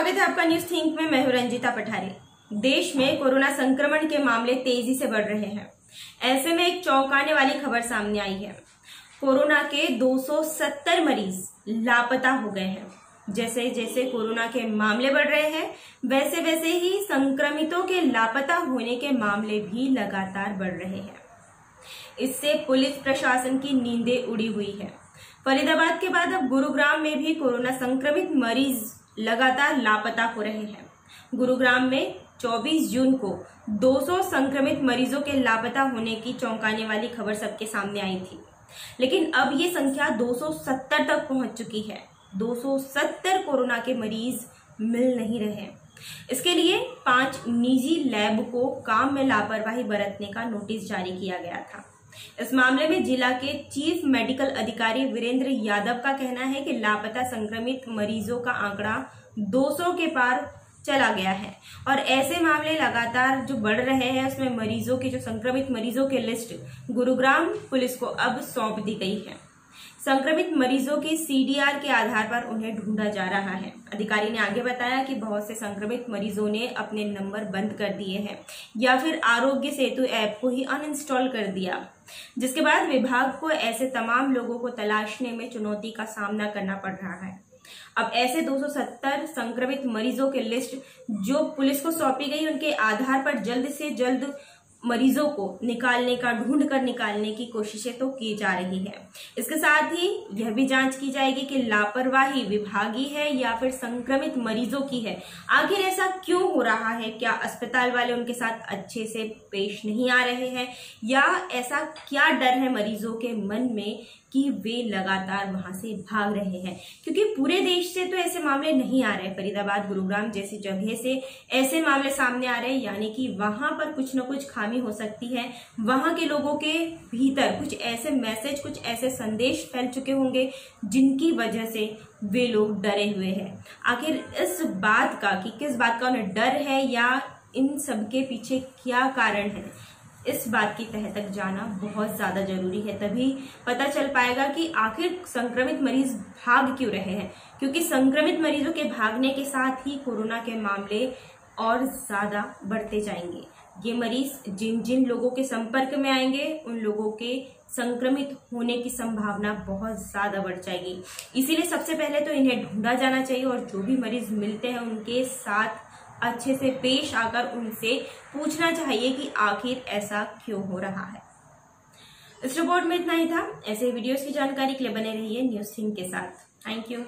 स्वागत है आपका न्यूज़ थिंक में। मैं रंजिता पठारी। देश में कोरोना संक्रमण के मामले तेज़ी से बढ़ रहे हैं। ऐसे में एक चौंकाने वाली खबर सामने आई है। कोरोना के 270 मरीज़ लापता हो गए हैं। जैसे जैसे कोरोना के मामले बढ़ रहे हैं, वैसे वैसे ही संक्रमितों के लापता होने के मामले भी लगातार बढ़ रहे हैं। इससे पुलिस प्रशासन की नींदें उड़ी हुई है। फरीदाबाद के बाद अब गुरुग्राम में भी कोरोना संक्रमित मरीज़ लगातार लापता हो रहे हैं। गुरुग्राम में 24 जून को 200 संक्रमित मरीजों के लापता होने की चौंकाने वाली खबर सबके सामने आई थी। लेकिन अब ये संख्या 270 तक पहुँच चुकी है। 270 कोरोना के मरीज़ मिल नहीं रहे इसके लिए पाँच निजी लैब को काम में लापरवाही बरतने का नोटिस जारी किया गया था। इस मामले में जिला के चीफ मेडिकल अधिकारी वीरेंद्र यादव का कहना है कि लापता संक्रमित मरीजों का आंकड़ा 200 के पार चला गया है। और ऐसे मामले लगातार जो बढ़ रहे हैं, उसमें मरीजों के, जो संक्रमित मरीजों के लिस्ट गुरुग्राम पुलिस को अब सौंप दी गई है। संक्रमित मरीजों की सीडीआर के आधार पर उन्हें ढूंढा जा रहा है। अधिकारी ने आगे बताया कि बहुत से संक्रमित मरीजों ने अपने नंबर बंद कर दिए हैं, या फिर आरोग्य सेतु ऐप को ही अनइंस्टॉल कर दिया। जिसके बाद विभाग को ऐसे तमाम लोगों को तलाशने में चुनौती का सामना करना पड़ रहा है। अब ऐसे 270 संक्रमित मरीजों की लिस्ट जो पुलिस को सौंपी गई, उनके आधार पर जल्द से जल्द मरीजों को निकालने का, ढूंढ कर निकालने की कोशिशें तो की जा रही है। इसके साथ ही यह भी जाँच की जाएगी कि लापरवाही विभागी है या फिर संक्रमित मरीजों की है। आखिर ऐसा क्यों हो रहा है? क्या अस्पताल वाले उनके साथ अच्छे से पेश नहीं आ रहे हैं? या ऐसा क्या डर है मरीजों के मन में कि वे लगातार वहाँ से भाग रहे हैं। क्योंकि पूरे देश से तो ऐसे मामले नहीं आ रहे फरीदाबाद, गुरुग्राम जैसी जगह से ऐसे मामले सामने आ रहे हैं, यानी कि वहाँ पर कुछ न कुछ खामी हो सकती है। वहाँ के लोगों के भीतर कुछ ऐसे मैसेज, कुछ ऐसे संदेश फैल चुके होंगे, जिनकी वजह से वे लोग डरे हुए हैं। आखिर इस बात का कि किस बात का उन्हें डर है या इन सबके पीछे क्या कारण है? इस बात की तह तक जाना बहुत ज़्यादा ज़रूरी है, तभी पता चल पाएगा कि आखिर संक्रमित मरीज़ भाग क्यों रहे हैं? क्योंकि संक्रमित मरीजों के भागने के साथ ही कोरोना के मामले और ज़्यादा बढ़ते जाएँगे। ये मरीज़ जिन जिन लोगों के संपर्क में आएँगे, उन लोगों के संक्रमित होने की संभावना बहुत ज़्यादा बढ़ जाएगी। इसीलिए सबसे पहले तो इन्हें ढूंढा जाना चाहिए और जो भी मरीज़ मिलते हैं उनके साथ अच्छे से पेश आकर उनसे पूछना चाहिए कि आखिर ऐसा क्यों हो रहा है। इस रिपोर्ट में इतना ही था। ऐसे वीडियोस की जानकारी के लिए बने रहिए न्यूज़ सिंह के साथ। Thank you